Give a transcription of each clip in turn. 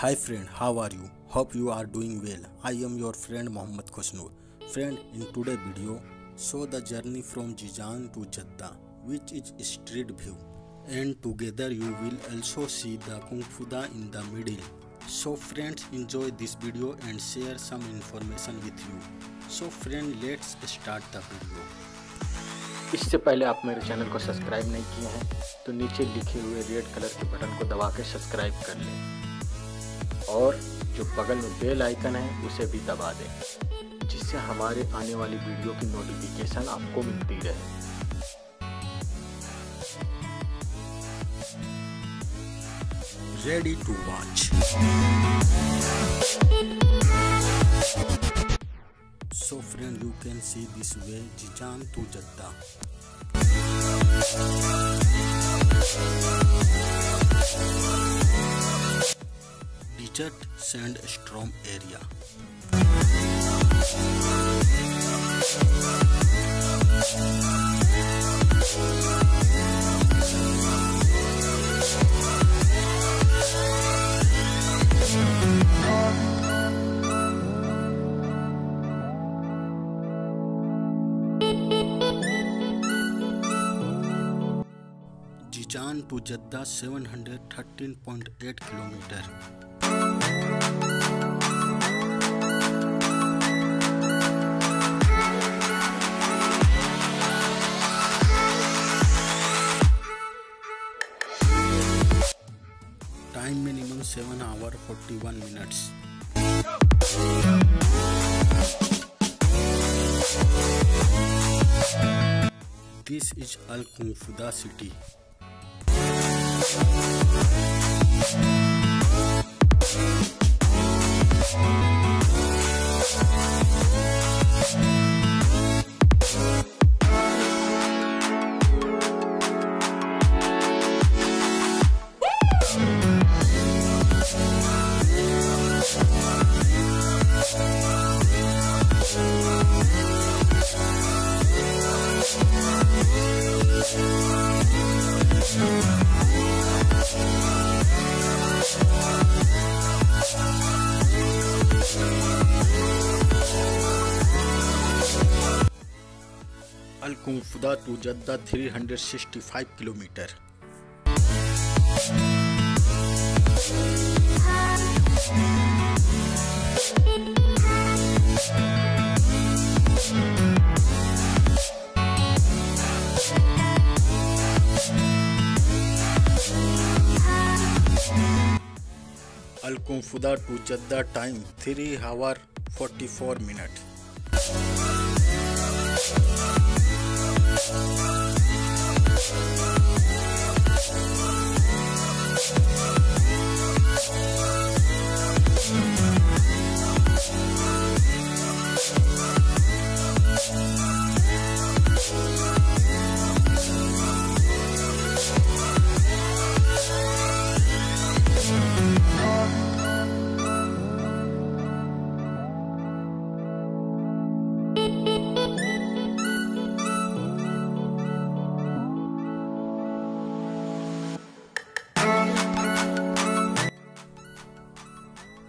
Hi friend, how are you? Hope you are doing well. I am your friend Mohammad Khosnoor. Friend, in today's video, show the journey from Jizan to Jeddah, which is street view. And together you will also see the Kung Fuda in the middle. So friends, enjoy this video and share some information with you. So friend, let's start the video. इससे पहले आप मेरे channel को subscribe नहीं किए हैं तो नीचे लिखे हुए रेड कलर के बटन को दबा के सब्सक्राइब कर लें और जो बगल में बेल आइकन है उसे भी दबा दें जिससे हमारे आने वाली वीडियो की नोटिफिकेशन आपको मिलती रहे Ready to watch. So friend, you can see this way Jizan to Jeddah. Desert sand storm area जान to Jeddah 713.8 kilometres Time minimum 7 hour 41 minutes. This is Al Qunfuda city. From फुदा to Jeddah 365 kilometres. Al Qunfuda to Jeddah time, three hour forty four minute. oh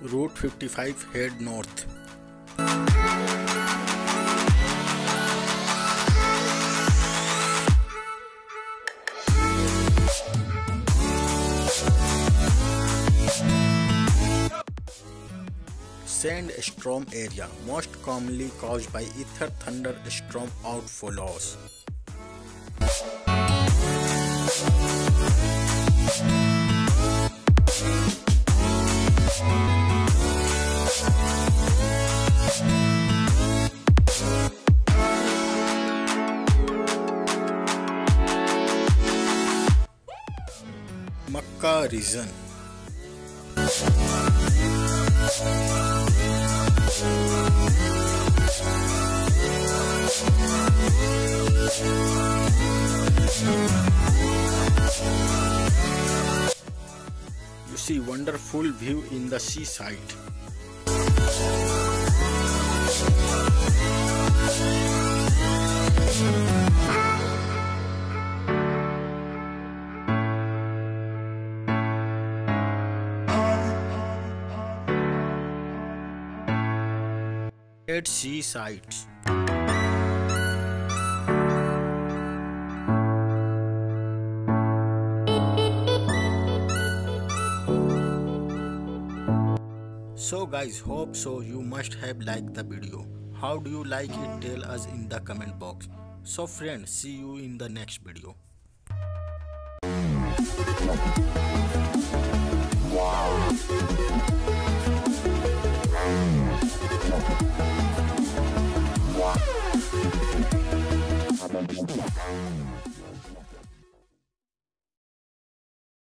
Route 55 head north. Sandstorm area most commonly caused by ether thunderstorm outflows. Makkah region. You see wonderful view in the seaside. Dead Sea Sites. So guys, hope so you must have liked the video. How do you like it? Tell us in the comment box. So friends, see you in the next video. Wow.